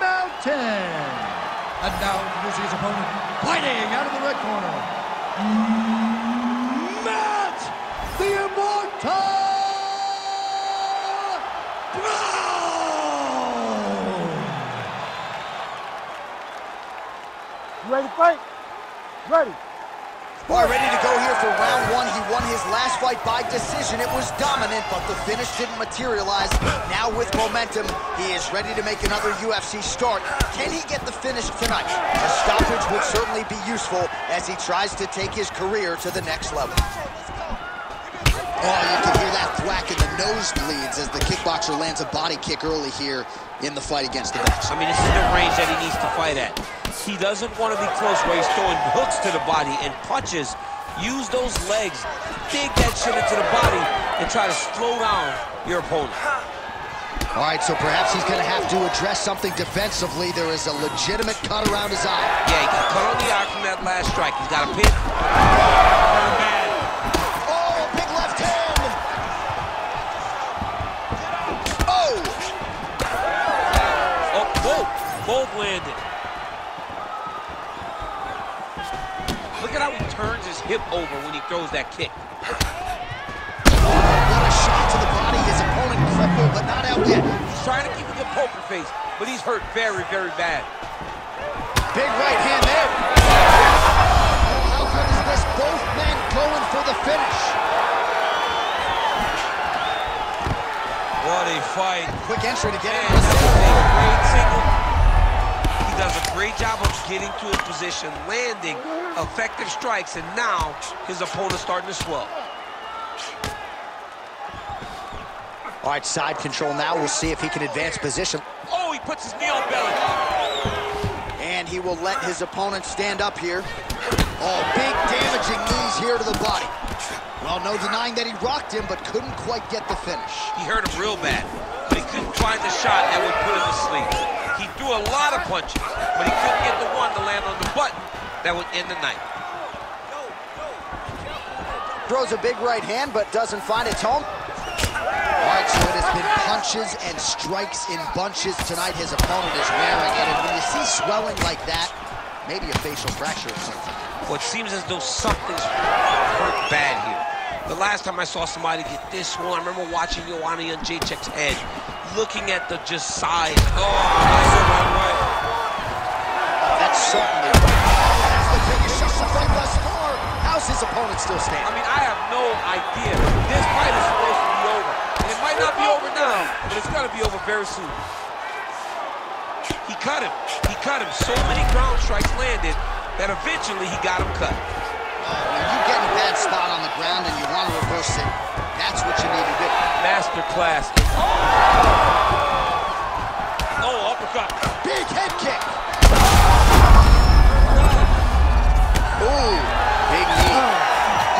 Mountain. And now introducing his opponent, fighting out of the red corner, Matt the Immortal Brown. You ready to fight? Ready. All right, ready to go here for round one. He won his last fight by decision. It was dominant, but the finish didn't materialize. Now with momentum, he is ready to make another UFC start. Can he get the finish tonight? A stoppage would certainly be useful as he tries to take his career to the next level. Oh, you can hear that thwack in the nosebleeds as the kickboxer lands a body kick early here in the fight against the boxer. I mean, this is the range that he needs to fight at. He doesn't want to be close where he's throwing hooks to the body and punches. Use those legs, dig that shit into the body, and try to slow down your opponent. All right, so perhaps he's going to have to address something defensively. There is a legitimate cut around his eye. Yeah, he got cut on the eye from that last strike. He's got a pin. Very bad. Oh, big left hand. Oh, Oh, both. Landed. Look at how he turns his hip over when he throws that kick. what a shot to the body. His opponent crippled, but not out yet. He's trying to keep a good poker face, but he's hurt very, very bad. Big right hand there. How good is this? Both men going for the finish. What a fight. Quick entry to get in. that was a great single. He does a great job of getting to his position, landing effective strikes, and now his opponent's starting to swell. All right, side control now. We'll see if he can advance position. Oh, he puts his knee on belly. And he will let his opponent stand up here. Oh, big damaging knees here to the body. Well, no denying that he rocked him, but couldn't quite get the finish. He hurt him real bad, but he couldn't find the shot that would put him to sleep. He threw a lot of punches, but he couldn't get the one to land on the button that would end the night. Throws a big right hand, but doesn't find its home. All right, so it has been punches and strikes in bunches tonight his opponent is wearing it. And when you see swelling like that, maybe a facial fracture or something. Well, it seems as though something's hurt bad here. The last time I saw somebody get this one, I remember watching Joanna Jędrzejczyk's head, looking at the just size. Oh, that's the wrong way. That's certainly That's the biggest shot the fight thus far. How's his opponent still standing? I mean, I have no idea. This fight is supposed to be over. And it might not be over now, but it's gonna be over very soon. He cut him. He cut him. So many ground strikes landed that eventually he got him cut. When you get in a bad spot on the ground and you want to reverse it, that's what you need to do. Master class. Oh, uppercut. Big head kick. Ooh, big knee. Oh.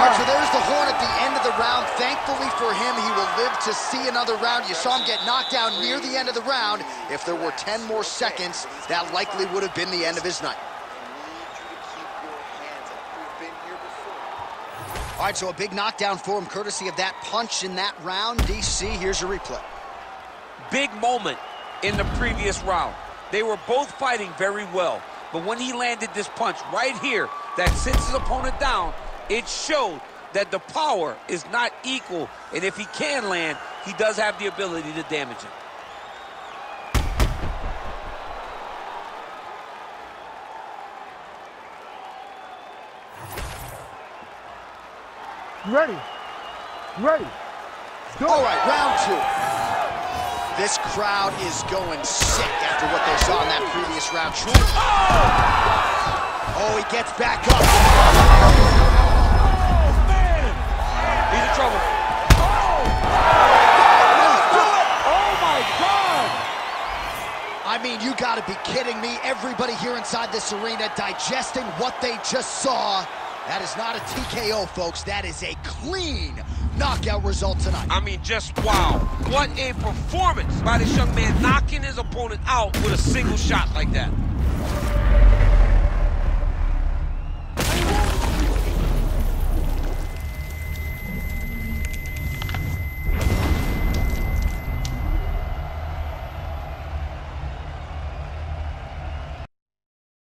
All right, so there's the horn at the end of the round. Thankfully for him, he will live to see another round. You saw him get knocked down near the end of the round. If there were 10 more seconds, that likely would have been the end of his night. All right, so a big knockdown for him, courtesy of that punch in that round. DC, here's a replay. Big moment in the previous round. They were both fighting very well. But when he landed this punch right here that sits his opponent down, it showed that the power is not equal. And if he can land, he does have the ability to damage him. You ready? You ready? Let's go. All right, round two. This crowd is going sick after what they saw in that previous round. Truly. Oh, he gets back up. He's in trouble. Oh my God! I mean, you gotta be kidding me. Everybody here inside this arena digesting what they just saw. That is not a TKO, folks. That is a clean knockout result tonight. I mean, just wow. What a performance by this young man knocking his opponent out with a single shot like that.